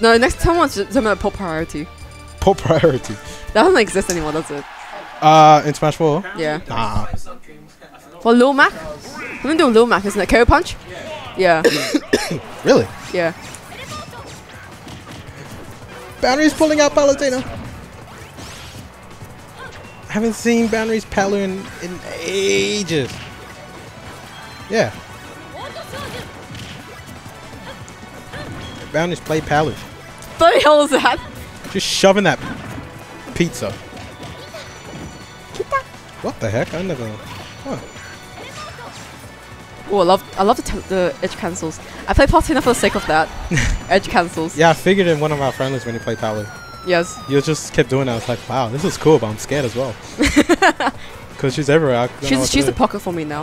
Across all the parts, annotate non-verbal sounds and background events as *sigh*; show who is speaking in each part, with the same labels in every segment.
Speaker 1: No, next time something like pop priority.
Speaker 2: Pop priority.
Speaker 1: That doesn't exist anymore, does it?
Speaker 2: Uh, in Smash 4?
Speaker 1: Yeah.
Speaker 2: Nah.
Speaker 1: Well, Lil Mac. Something to do with Lil Mac, isn't it? KO Punch. Yeah. *coughs*
Speaker 2: Really?
Speaker 1: yeah.
Speaker 2: Boundaries pulling out Palutena. I haven't seen Boundaries Palu in, in ages. Yeah. Boundaries play Palu.
Speaker 1: What the hell is that?
Speaker 2: Just shoving that pizza. What the heck? I never. Huh.
Speaker 1: Oh, I love I love the, t- the edge cancels. I play Palutena for the sake of that. *laughs* edge cancels.
Speaker 2: Yeah, I figured in one of our friendlies when you play Palu.
Speaker 1: Yes.
Speaker 2: You just kept doing that. I was like, wow, this is cool, but I'm scared as well. *laughs* Because she's everywhere.
Speaker 1: She's she's the pocket for me now.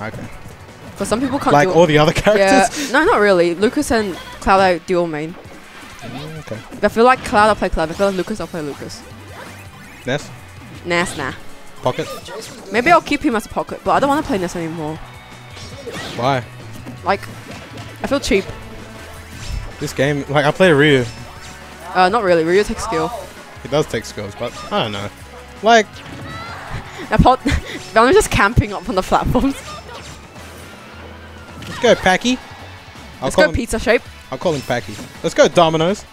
Speaker 2: Okay.
Speaker 1: But some people can't
Speaker 2: Like all the other *laughs* characters.
Speaker 1: Yeah.
Speaker 2: characters?
Speaker 1: No, not really. Lucas and Cloud I dual main.
Speaker 2: Mm, okay.
Speaker 1: If I feel like Cloud, I'll play Cloud. If I feel like Lucas, I'll play Lucas.
Speaker 2: Ness?
Speaker 1: Ness, nah.
Speaker 2: Pocket?
Speaker 1: Maybe I'll keep him as a pocket, but I don't want to play Ness anymore.
Speaker 2: Why?
Speaker 1: Like, I feel cheap.
Speaker 2: This game, like, I play Ryu.
Speaker 1: Uh, not really. Ryu takes skill.
Speaker 2: It does take skills, but I don't know. Like, *laughs* *laughs*
Speaker 1: I'm just camping up on the platforms.
Speaker 2: let's go, Packy. I'll
Speaker 1: Let's go pizza shape.
Speaker 2: I'll call him Packy. Let's go, Domino's.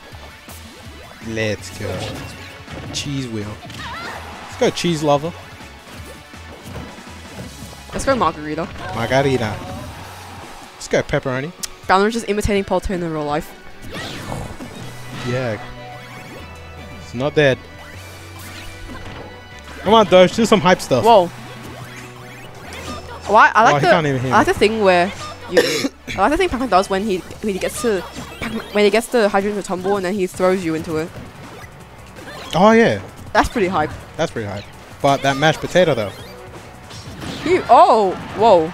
Speaker 2: Let's go. Cheese wheel. Let's go, cheese lover.
Speaker 1: Let's go margarita.
Speaker 2: Margarita. Let's go, pepperoni.
Speaker 1: Balnor's just imitating Palutena in real life.
Speaker 2: Yeah. It's not dead. Come on, Doge, do some hype stuff.
Speaker 1: Whoa. Why? I
Speaker 2: Oh,
Speaker 1: like
Speaker 2: he
Speaker 1: the
Speaker 2: can't even hear
Speaker 1: I like the thing where you. *coughs* Oh, I like the thing Pac-Man does when he when he gets to when he gets the hydrant to tumble and then he throws you into it.
Speaker 2: Oh, yeah.
Speaker 1: That's pretty hype.
Speaker 2: That's pretty hype. But that mashed potato, though.
Speaker 1: You, oh, whoa.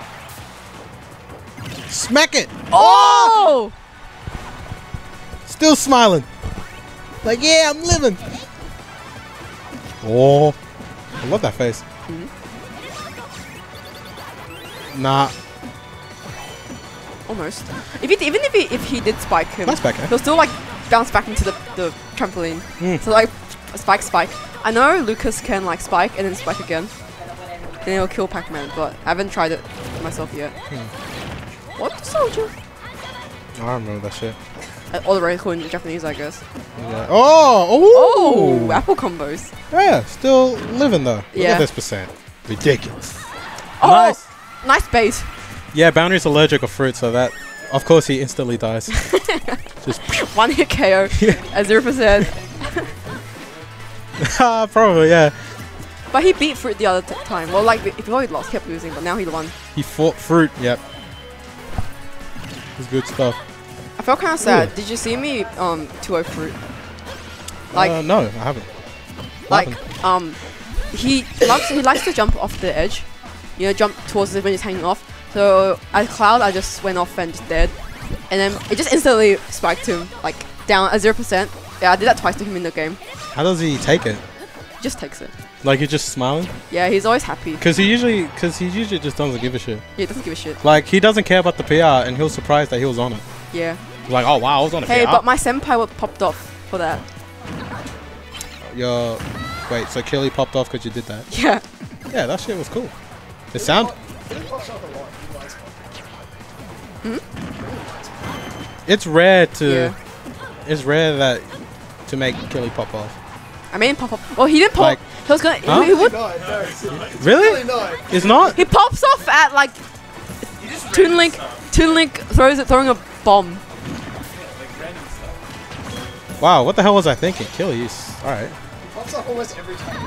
Speaker 2: Smack it!
Speaker 1: Oh! oh!
Speaker 2: Still smiling. Like, yeah, I'm living. Oh. I love that face. Mm-hmm. Nah.
Speaker 1: Almost. If he, even if he if he did spike him,
Speaker 2: Nice back, eh?
Speaker 1: he'll still like bounce back into the, the trampoline.
Speaker 2: Mm.
Speaker 1: So like spike spike. I know Lucas can like spike and then spike again. Then he'll kill Pac-Man, but I haven't tried it myself yet.
Speaker 2: Hmm.
Speaker 1: What soldier?
Speaker 2: I don't remember that shit.
Speaker 1: Uh, all the very cool in Japanese, I guess.
Speaker 2: Yeah. Oh!
Speaker 1: Oh,
Speaker 2: Oh!
Speaker 1: apple combos.
Speaker 2: Yeah, still living though. Look
Speaker 1: Yeah.
Speaker 2: at this percent. Ridiculous.
Speaker 1: Oh,
Speaker 2: Nice.
Speaker 1: nice bait.
Speaker 2: Yeah, Boundary's allergic of fruit, so that, of course, he instantly dies. *laughs* Just,
Speaker 1: One hit KO at *laughs* zero percent. *laughs*
Speaker 2: Ah, probably, yeah.
Speaker 1: But he beat fruit the other time. Well, like if he lost, kept losing, but now he won.
Speaker 2: He fought fruit, yep. It's good stuff.
Speaker 1: I felt kind of sad.
Speaker 2: Ooh.
Speaker 1: Did you see me um 2 fruit? Like
Speaker 2: uh, no, I haven't. What
Speaker 1: like
Speaker 2: happened?
Speaker 1: um he loves he likes to jump off the edge. You know, jump towards it when he's hanging off. So at Cloud I just went off and just dead. And then it just instantly spiked him, like down at zero percent. Yeah, I did that twice to him in the game.
Speaker 2: How does he take it?
Speaker 1: He just takes it.
Speaker 2: Like he's just smiling?
Speaker 1: Yeah, he's always happy.
Speaker 2: Cause he usually, cause he usually just doesn't give a shit.
Speaker 1: He doesn't give a shit.
Speaker 2: Like he doesn't care about the PR, and he was surprised that he was on it.
Speaker 1: Yeah.
Speaker 2: Like, oh wow, I was on a
Speaker 1: Hey,
Speaker 2: PR.
Speaker 1: but my senpai was popped off for that.
Speaker 2: Your, wait, so Kelly popped off because you did that? *laughs*
Speaker 1: Yeah.
Speaker 2: Yeah, that shit was cool. The sound. Hmm? It's rare to,
Speaker 1: Yeah.
Speaker 2: it's rare that to make Kelly pop off.
Speaker 1: I mean, pop up. Well, oh, he didn't pop.
Speaker 2: Like-
Speaker 1: he was gonna.
Speaker 2: Huh?
Speaker 1: He, would.
Speaker 3: Not, no, it's
Speaker 2: Really?
Speaker 3: really not.
Speaker 2: It's not.
Speaker 1: He pops off at like. Toon Link. Toon Link throws it, throwing a bomb.
Speaker 2: Wow, what the hell was I thinking? Kelly, is all right.
Speaker 3: Pops up almost every time.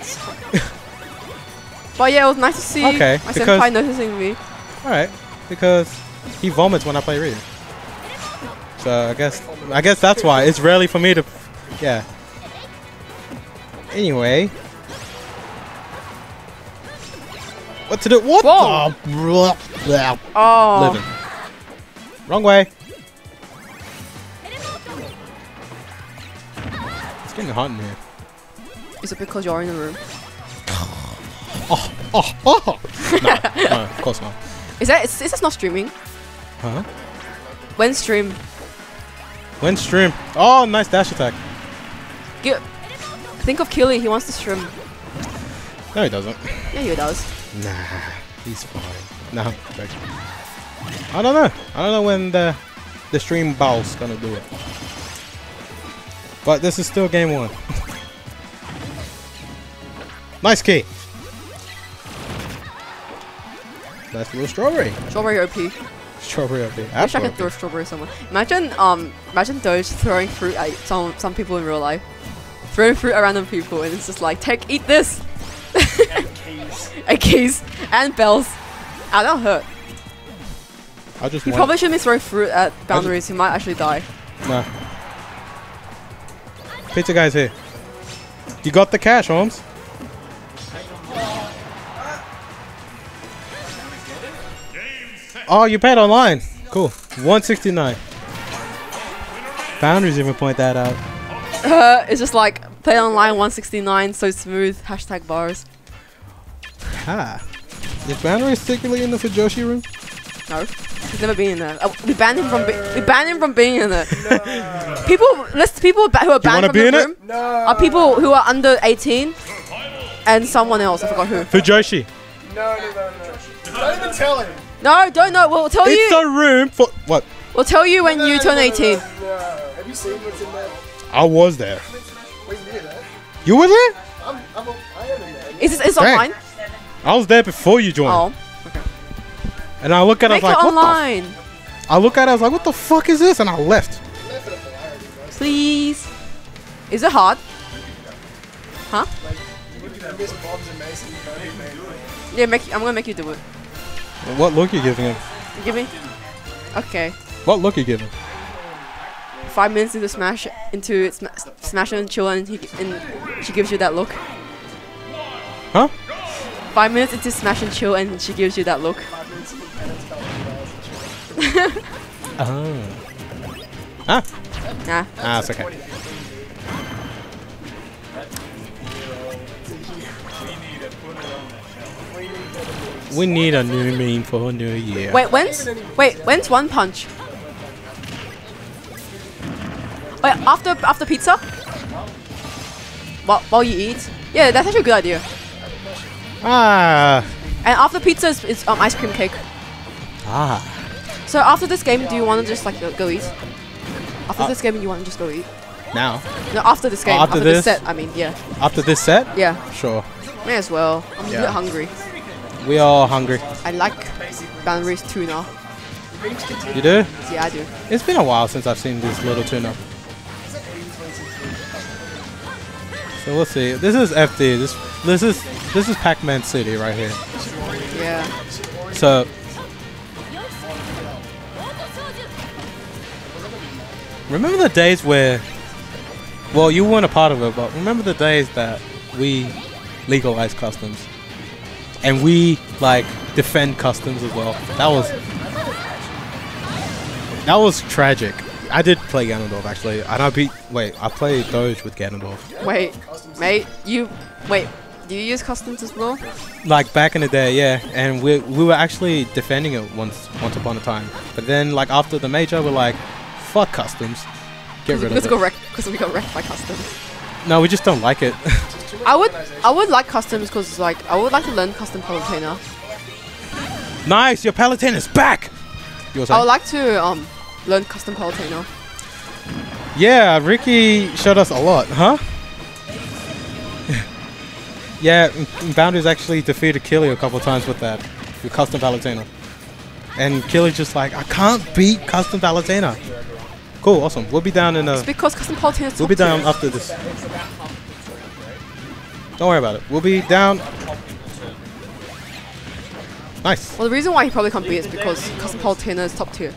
Speaker 3: It's like, it's- *laughs*
Speaker 1: But yeah, it was nice to see
Speaker 2: Okay,
Speaker 1: my
Speaker 2: because-
Speaker 1: senpai noticing me.
Speaker 2: All right, because he vomits when I play Ryu. So I guess I guess that's why it's rarely for me to, yeah. Anyway, what to do? What?
Speaker 1: Whoa.
Speaker 2: the blah, blah,
Speaker 1: Oh.
Speaker 2: Living. Wrong way. It's getting hot in here.
Speaker 1: Is it because you're in the room? *laughs*
Speaker 2: Oh, oh. oh. no, no, of course not.
Speaker 1: Is that is, is this not streaming?
Speaker 2: Huh?
Speaker 1: When stream?
Speaker 2: When stream. Oh, nice dash attack.
Speaker 1: Get, think of Killy. He wants to stream.
Speaker 2: No, he doesn't.
Speaker 1: Yeah, he does.
Speaker 2: Nah, he's fine. No, joking. I don't know. I don't know when the the stream bowl's gonna do it. But this is still game one. *laughs* nice key. Nice little strawberry.
Speaker 1: Strawberry OP.
Speaker 2: Strawberry OP.
Speaker 1: I wish I could throw strawberry somewhere. Imagine, um, imagine those throwing fruit at some some people in real life, throwing fruit at random people, and it's just like, take, eat this,
Speaker 3: And keys. *laughs*
Speaker 1: and keys and bells. Ah, that'll hurt.
Speaker 2: I just You
Speaker 1: probably shouldn't be throwing fruit at boundaries. You might actually die.
Speaker 2: Nah. Pizza guy's here. You got the cash, Holmes. Oh, you paid online. Cool. 169. Boundaries even point that out.
Speaker 1: Uh, it's just like play online 169, so smooth. Hashtag bars.
Speaker 2: Ha. Is Boundaries secretly in the Fujoshi room?
Speaker 1: No, he's never been in there. Uh, we banned him from. Be- we banned him from being in there. *laughs* people, list people ba- who are banned from
Speaker 2: be
Speaker 1: the
Speaker 2: in it?
Speaker 1: room
Speaker 3: No.
Speaker 1: are people who are under 18, and someone else. I forgot who.
Speaker 2: Fujoshi.
Speaker 3: No, no, no, no. Don't even tell him.
Speaker 1: No, don't know. We'll tell
Speaker 2: It's
Speaker 1: you.
Speaker 2: a room for what?
Speaker 1: We'll tell you when
Speaker 3: No,
Speaker 1: you
Speaker 3: no,
Speaker 1: turn
Speaker 3: no, no,
Speaker 1: 18.
Speaker 3: No, Have you seen what's in there?
Speaker 2: I was there.
Speaker 3: We knew that.
Speaker 2: You were there?
Speaker 3: I'm, I'm, a, I am in there.
Speaker 1: Is this is online?
Speaker 2: I was there before you joined.
Speaker 1: Oh,
Speaker 2: And I look at it, I
Speaker 1: make
Speaker 2: was
Speaker 1: it
Speaker 2: like, what the?
Speaker 1: online,
Speaker 2: I look at it, I was like, what the fuck is this? And I left.
Speaker 3: Left for the polarity, bro.
Speaker 1: please. Is it hard? Huh?
Speaker 3: Like, you miss Bob's and Mason, you know, you man.
Speaker 1: Yeah, make. I'm gonna make you do it.
Speaker 2: What look you giving him?
Speaker 1: Give me. Okay.
Speaker 2: What look you giving?
Speaker 1: Five minutes into Smash, into sma- Smash and chill, and, he, and she gives you that look.
Speaker 2: Huh?
Speaker 1: Five minutes into Smash and chill, and she gives you that look.
Speaker 3: Five minutes of penance, couple of hours.
Speaker 2: Ah. Ah. Ah, it's okay. We need a new meme for a new year.
Speaker 1: Wait, when's wait when's One Punch? Wait, after after pizza? While, while you eat? Yeah, that's actually a good idea.
Speaker 2: Ah.
Speaker 1: And after pizza is, is um, ice cream cake.
Speaker 2: Ah.
Speaker 1: So after this game, do you want to just like go, eat? After
Speaker 2: Uh,
Speaker 1: this game, you want to just go eat?
Speaker 2: Now.
Speaker 1: No, after this game.
Speaker 2: after
Speaker 1: this
Speaker 2: this?
Speaker 1: set, I mean, yeah,
Speaker 2: After this set?
Speaker 1: yeah.
Speaker 2: Sure.
Speaker 1: May as well. I'm a bit hungry.
Speaker 2: We are hungry.
Speaker 1: I like boundaries tuna.
Speaker 2: You do?
Speaker 1: Yeah, I do.
Speaker 2: It's been a while since I've seen this little tuna. So we'll see. This is FD. This this is this is Pac-Man City right here.
Speaker 1: Yeah.
Speaker 2: So remember the days where well you weren't a part of it, but remember the days that we legalized customs and we like defend customs as well. That was that was tragic. I did play Ganondorf actually, and I beat. Wait, I played Doge with Ganondorf.
Speaker 1: Wait, mate, you wait. Do you use customs as well?
Speaker 2: Like back in the day, yeah, and we we were actually defending it once once upon a time. But then like after the major, we're like, fuck customs, get rid of it.
Speaker 1: Because we got wrecked by customs.
Speaker 2: No, we just don't like it. *laughs*
Speaker 1: I would. I would like customs because like I would like to learn custom Palutena.
Speaker 2: nice, your Palutena is back. You
Speaker 1: I would like to um learn custom Palutena.
Speaker 2: Yeah, Ricky showed us a lot, huh? *laughs* yeah, M- M- Boundaries actually defeated Killy a couple times with that, with Custom Palutena. And Killy's just like, I can't beat Custom Palutena. Cool, awesome. We'll be down in uh,
Speaker 1: It's
Speaker 2: a.
Speaker 1: because custom Palutena is
Speaker 2: We'll be down after this. Don't worry about it. We'll be down. Nice.
Speaker 1: Well, the reason why he probably can't beat it is because custom Palutena is top tier.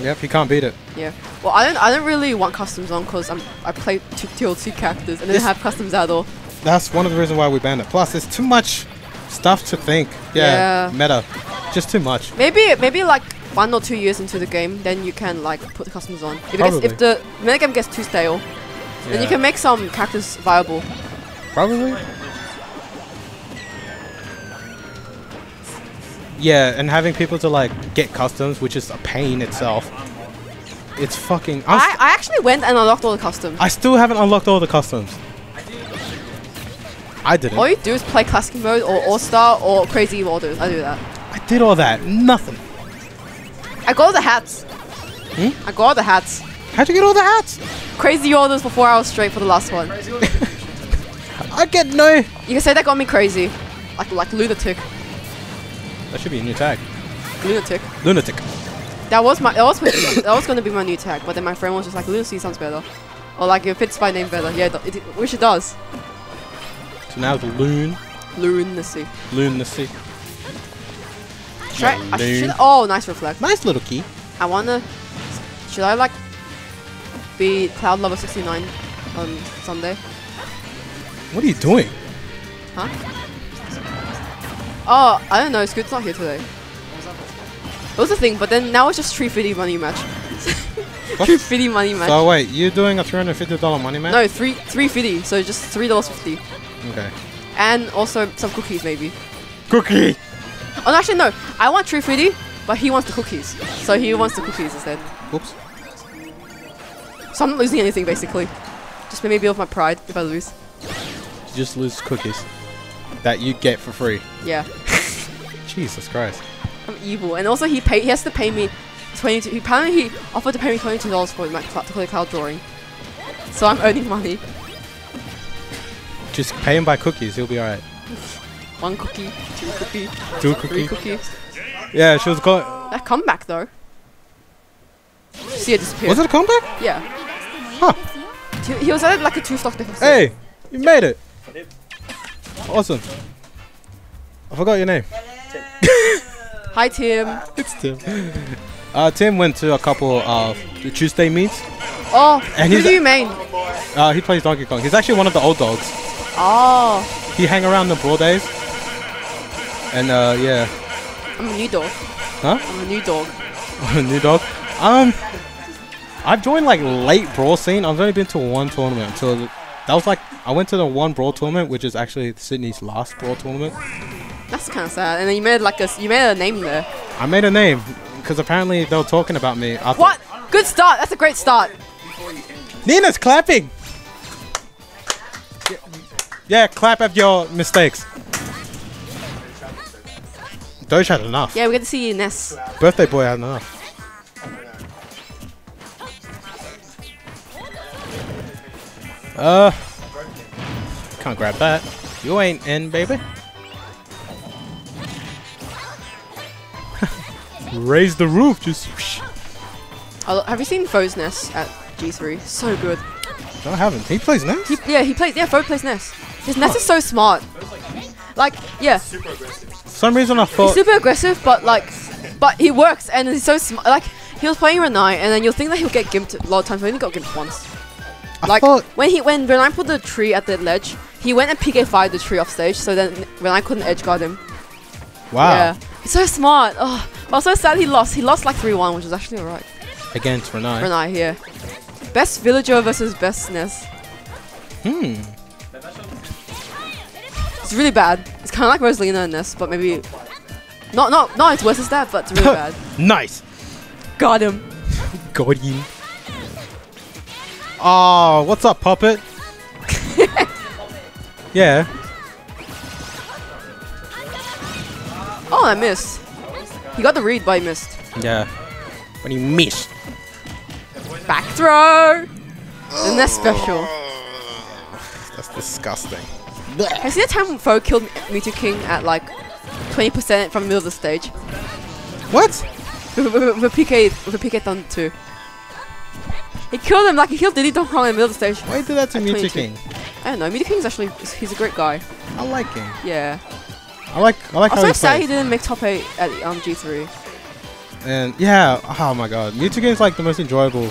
Speaker 2: Yep, he can't beat it.
Speaker 1: Yeah. Well, I don't, I don't really want customs on because I'm, I play two DLC characters and then have customs at all.
Speaker 2: That's one of the reasons why we banned it. Plus, it's too much stuff to think. Yeah,
Speaker 1: Yeah.
Speaker 2: meta. Just too much.
Speaker 1: Maybe, maybe like one or two years into the game, then you can like put the customs on. If, it gets,
Speaker 2: Probably.
Speaker 1: if the metagame gets too stale, then you can make some characters viable.
Speaker 2: Probably. Yeah, and having people to like get customs, which is a pain itself. It's fucking. I'm
Speaker 1: I, I actually went and unlocked all the customs.
Speaker 2: I still haven't unlocked all the customs. I didn't.
Speaker 1: All you do is play classic mode or all star or crazy orders. I do that.
Speaker 2: I did all that. Nothing.
Speaker 1: I got all the hats.
Speaker 2: Hmm?
Speaker 1: I got all the hats.
Speaker 2: How'd you get all the hats?
Speaker 1: Crazy orders for four hours straight for the last one. *laughs*
Speaker 2: I get no.
Speaker 1: You can say that got me crazy. Like like lunatic.
Speaker 2: That should be a new tag.
Speaker 1: Lunatic.
Speaker 2: Lunatic.
Speaker 1: That was my that was *coughs* that was gonna be my new tag, but then my friend was just like lunacy sounds better. Or like it fits my name better. Yeah, it, it, which it does.
Speaker 2: So now the loon.
Speaker 1: Lunacy.
Speaker 2: Lunacy.
Speaker 1: Should I, I should, oh, nice reflect.
Speaker 2: Nice little key.
Speaker 1: I wanna. Should I like be Cloud level 69 on Sunday?
Speaker 2: What are you doing?
Speaker 1: Huh? Oh, I don't know. Scoot's not here today. It was a thing, but then now it's just Tree Fitty money match. *laughs*
Speaker 2: What?
Speaker 1: Tree Fitty money match.
Speaker 2: So wait, you're doing a $350 money match?
Speaker 1: no, three three fifty. So just three dollars fifty,
Speaker 2: Okay.
Speaker 1: and also some cookies maybe.
Speaker 2: Cookie.
Speaker 1: Oh, no, actually no. I want Tree Fitty, but he wants the cookies. So he wants the cookies instead.
Speaker 2: Whoops.
Speaker 1: So I'm not losing anything basically. Just maybe build my pride if I lose.
Speaker 2: You just lose cookies that you get for free.
Speaker 1: Yeah.
Speaker 2: Jesus Christ.
Speaker 1: I'm evil, and also he pay. He has to pay me twenty. He apparently he offered to pay me twenty two dollars for my cl- to cloud drawing. So I'm earning money.
Speaker 2: Just pay him by cookies. He'll be alright. *laughs*
Speaker 1: One cookie, two cookie,
Speaker 2: Two
Speaker 1: three
Speaker 2: cookies.
Speaker 1: cookies.
Speaker 2: Yeah, she was going.
Speaker 1: That comeback though. See it disappear.
Speaker 2: Was it a comeback?
Speaker 1: Yeah.
Speaker 2: Huh.
Speaker 1: He, was at like a two stock deficit.
Speaker 2: Hey, you made it. Awesome. I forgot your name. *laughs*
Speaker 1: Hi Tim.
Speaker 2: It's Tim. Uh, Tim went to a couple of the Tuesday meets.
Speaker 1: Oh,
Speaker 2: And
Speaker 1: who do you main?
Speaker 2: Uh, he plays Donkey Kong. He's actually one of the old dogs.
Speaker 1: Oh,
Speaker 2: He hang around the brawl days. And uh, yeah,
Speaker 1: I'm a new dog.
Speaker 2: Huh?
Speaker 1: I'm a new dog. *laughs*
Speaker 2: new dog. Um, I've joined like late brawl scene. I've only been to one tournament. So that was like I went to the one brawl tournament, which is actually Sydney's last brawl tournament.
Speaker 1: That's kind of sad. And then you made like a you made a name there.
Speaker 2: I made a name because apparently they were talking about me. After
Speaker 1: What? Good start. That's a great start.
Speaker 2: Nina's clapping. Yeah, clap at your mistakes. Doge had enough.
Speaker 1: Yeah, we get to see Ness.
Speaker 2: Birthday boy had enough. Uh, can't grab that. You ain't in, baby. *laughs* Raise the roof, just. whoosh.
Speaker 1: Oh, have you seen Foe's Ness at G3? So good.
Speaker 2: No, I haven't. He plays nice.
Speaker 1: He, yeah, he plays. Yeah, Foe plays Ness. His Ness is so smart. Like, yeah,
Speaker 3: Super aggressive.
Speaker 2: For some reason I thought he's
Speaker 1: super aggressive, but like, but he works and he's so smart. Like, he was playing Ranai, and then you'll think that he'll get gimped a lot of times, but he only got gimped once.
Speaker 2: I
Speaker 1: Like
Speaker 2: thought.
Speaker 1: when he when Ranai put the tree at the ledge, he went and PK Fire the tree off stage, so then Ranai couldn't edge guard him.
Speaker 2: Wow.
Speaker 1: Yeah, he's so smart. Oh, but I'm so sad he lost. He lost like 3-1, which is actually alright.
Speaker 2: Against Ranai.
Speaker 1: Ranai here. Best villager versus best Ness.
Speaker 2: Hmm.
Speaker 1: It's really bad. It's kind of like Rosalina and Ness, but maybe not not not as worse as that, but it's really bad. *laughs*
Speaker 2: Nice.
Speaker 1: Got him. *laughs*
Speaker 2: Got him. Oh, what's up, puppet? *laughs* yeah.
Speaker 1: Oh, I missed. He got the read, but he missed.
Speaker 2: Yeah. When he missed.
Speaker 1: Back throw. The Ness special.
Speaker 2: That's disgusting.
Speaker 1: You seen the time when Foe killed Mewtwo King at like 20% from the middle of the stage?
Speaker 2: What? *laughs*
Speaker 1: With, with, PK, with PK Thunder 2. He killed him like he killed Diddy Don Kong in the middle of the stage.
Speaker 2: Why do that to Mewtwo
Speaker 1: 22.
Speaker 2: King?
Speaker 1: I don't know. Mewtwo King's actually he's a great guy.
Speaker 2: I like him.
Speaker 1: Yeah.
Speaker 2: I like. I like
Speaker 1: I'm
Speaker 2: how
Speaker 1: so
Speaker 2: he
Speaker 1: sad he didn't make top eight at um, G3.
Speaker 2: And yeah. Oh my God. Mewtwo King's like the most enjoyable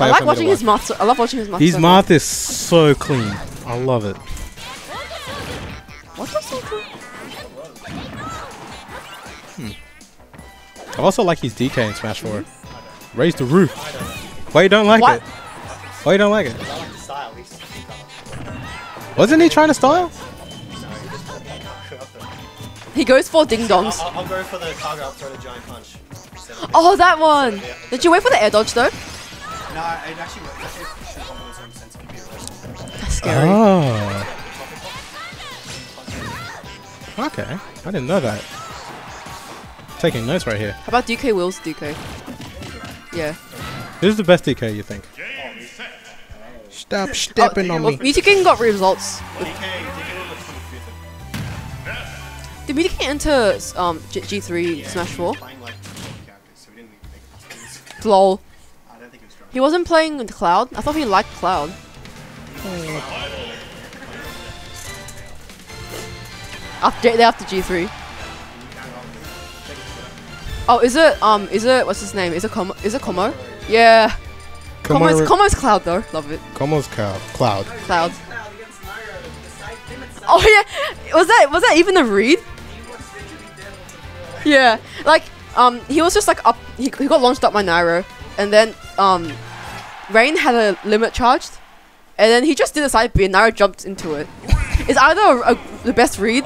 Speaker 1: I like
Speaker 2: for me to
Speaker 1: watching his
Speaker 2: watch.
Speaker 1: I love watching his math.
Speaker 2: His
Speaker 1: so
Speaker 2: math is so clean. I love it. I also like his DK in Smash 4. Raise the roof. Why you don't like
Speaker 1: What?
Speaker 2: it? Why you don't like it?
Speaker 3: I like the style. He's, he's not-
Speaker 2: Wasn't he trying to style?
Speaker 3: he just put that counter up there.
Speaker 1: He goes for ding dongs.
Speaker 3: I'll, I'll go for the target. I'll throw the giant punch.
Speaker 1: Oh, that one! Did you wait for the air dodge though?
Speaker 3: No, it actually works. It actually shows on its own sense of computer.
Speaker 1: That's scary.
Speaker 2: Oh. Okay, I didn't know that. Taking notes right here.
Speaker 1: How about DK Will's DK? Yeah.
Speaker 2: Who's the best DK you think? Stop stepping on
Speaker 1: well,
Speaker 2: me.
Speaker 1: Mewtwo King got results.
Speaker 3: DK, DK will look 25th.
Speaker 1: Did Mewtwo King enter um, G- G3 Smash 4?
Speaker 3: Playing like 12 characters, so we didn't need to make costumes.
Speaker 1: Lol.
Speaker 3: I don't think it was drunk.
Speaker 1: He wasn't playing with Cloud? I thought he liked Cloud. After, day after G3. Oh, is it, um, is it, what's his name? Is it Como? Is it Como? Yeah. Como's,
Speaker 2: Como,
Speaker 1: Como's Cloud though. Love it.
Speaker 2: Como's cloud. Cloud.
Speaker 1: Cloud. Oh yeah, was that was that even a read? Yeah, like um, he was just like up. He, he got launched up by Nairo, and then um, Rain had a limit charged, and then he just did a side B, and Nairo jumped into it. it's either a, a, the best read,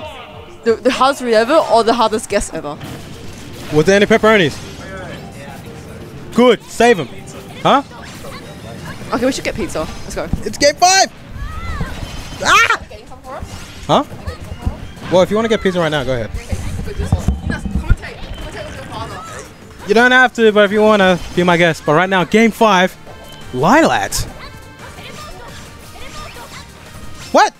Speaker 1: the, the hardest read ever, or the hardest guess ever.
Speaker 2: Was there any pepperonis? Good. Save him. Huh?
Speaker 1: Okay, we should get pizza. Let's go.
Speaker 2: It's game five. Ah! Huh? Well, if you want to get pizza right now, go ahead. You don't have to, but if you want to, be my guest. But right now, game five, Lilat. What?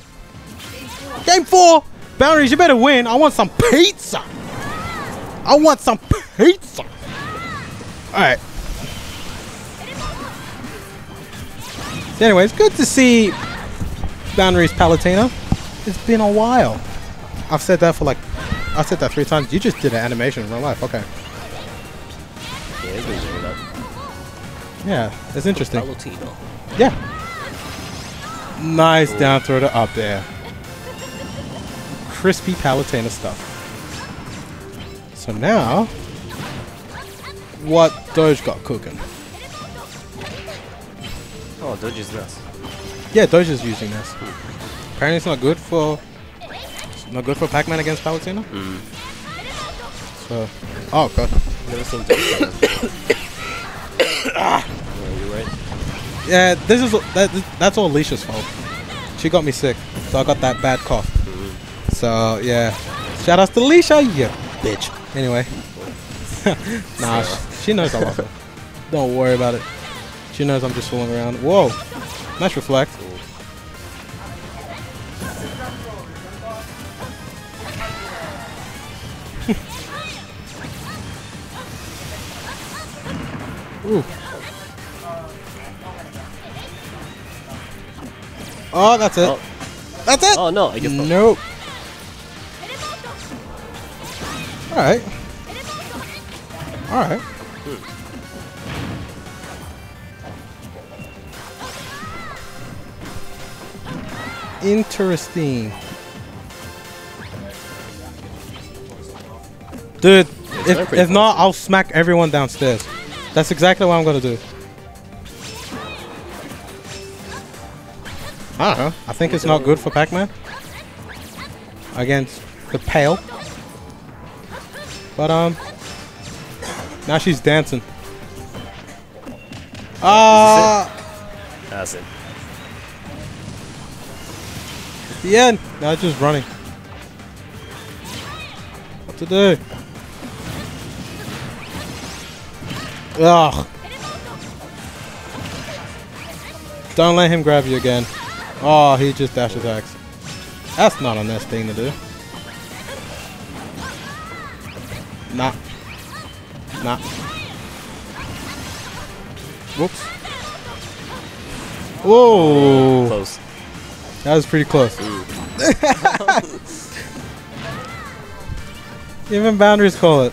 Speaker 2: Game four, Boundaries, you better win. I want some pizza. I want some pizza. All right. So anyways, good to see Boundaries Palutena. It's been a while. I've said that for like, I said that three times. You just did an animation in real life. Okay.
Speaker 4: Yeah, he's been doing that.
Speaker 2: Yeah, it's interesting.
Speaker 4: Palutino.
Speaker 2: Yeah. Nice down throw to up there. Crispy Palutena stuff. So now, what Doge got cooking?
Speaker 4: Oh, Doge is nuts.
Speaker 2: Yeah, Doge is using this. Apparently, it's not good for not good for Pac-Man against Palutena.
Speaker 4: Mm.
Speaker 2: So, oh god.
Speaker 4: Never seen Doge. ah. Yeah, you're right.
Speaker 2: Yeah, this is that. That's all Alicia's fault. She got me sick, so I got that bad cough. So yeah, shout outs to Alicia, you bitch. Anyway, *laughs* nah, she, she knows I love her. Don't worry about it. She knows I'm just fooling around. Whoa, nice reflect. *laughs* Ooh. Oh, that's it.
Speaker 4: Oh.
Speaker 2: That's it.
Speaker 4: Oh no, I guess not.
Speaker 2: Nope. All right. All right. Interesting. Dude, if, if not, I'll smack everyone downstairs. That's exactly what I'm gonna do. I don't know. I think it's not good for Pac-Man against the Pale. But um, now she's dancing. Ah,
Speaker 4: That's it.
Speaker 2: the end. Now it's just running. What to do? Ugh. Don't let him grab you again. Oh, he just dash attacks. That's not a nice thing to do. Nah. Nah. Whoops. Whoa.
Speaker 4: Close.
Speaker 2: That was pretty close. *laughs* Even boundaries call it.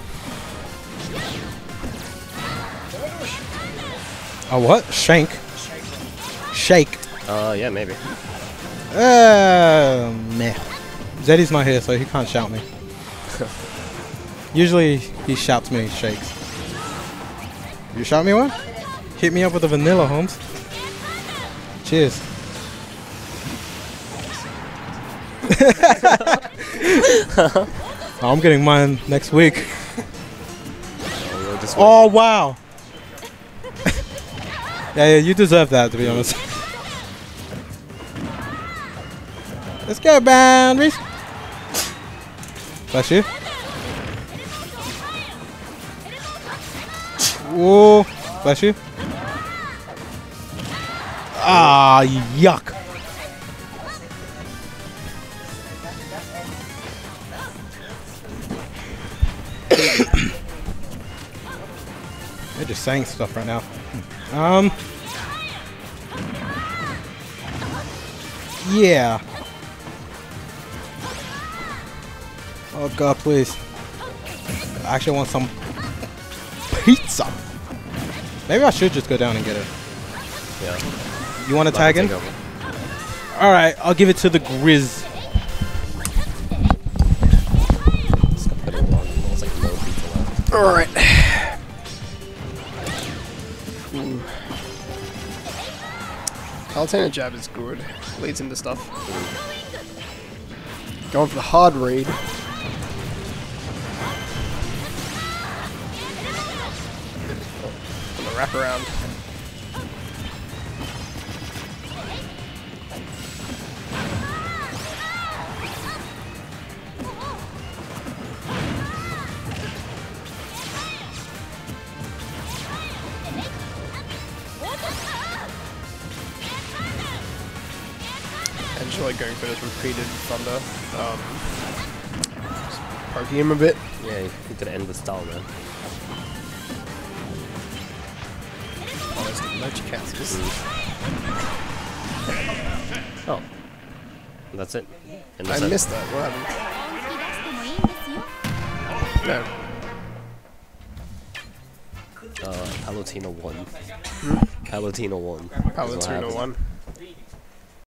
Speaker 2: A what? Shank. Shake.
Speaker 4: Uh, yeah, maybe.
Speaker 2: Uh, meh. Zeddy's not here, so he can't shout me. Usually, he shouts me, shakes. You shout me one? Hit me up with a vanilla, Holmes. Cheers. *laughs* I'm getting mine next week.
Speaker 4: Oh.
Speaker 2: Oh wow! *laughs* Yeah, yeah, you deserve that to be honest. *laughs* Let's go, boundaries. Bless you. Whoa, bless you. Ah, yuck. *coughs* They're just saying stuff right now. Um. Yeah. Oh god, please. I actually want some pizza. Maybe I should just go down and get it.
Speaker 4: Yeah.
Speaker 2: You want to tag in? All right, I'll give it to the Grizz.
Speaker 4: Just gotta put it on. It's like no pizza left.
Speaker 3: Alright. Palutena hmm. jab is good. Leads into stuff. Going for the hard read. Wraparound. Like going for this repeated thunder. Um, poking him a bit.
Speaker 4: Yeah, you gotta end with style, man.
Speaker 3: chances.
Speaker 4: Oh. That's it. And that's I
Speaker 3: missed it. that. What happened? No.
Speaker 4: Uh, Palutena 1. Hmm? Palutena 1.
Speaker 3: Palutena 1.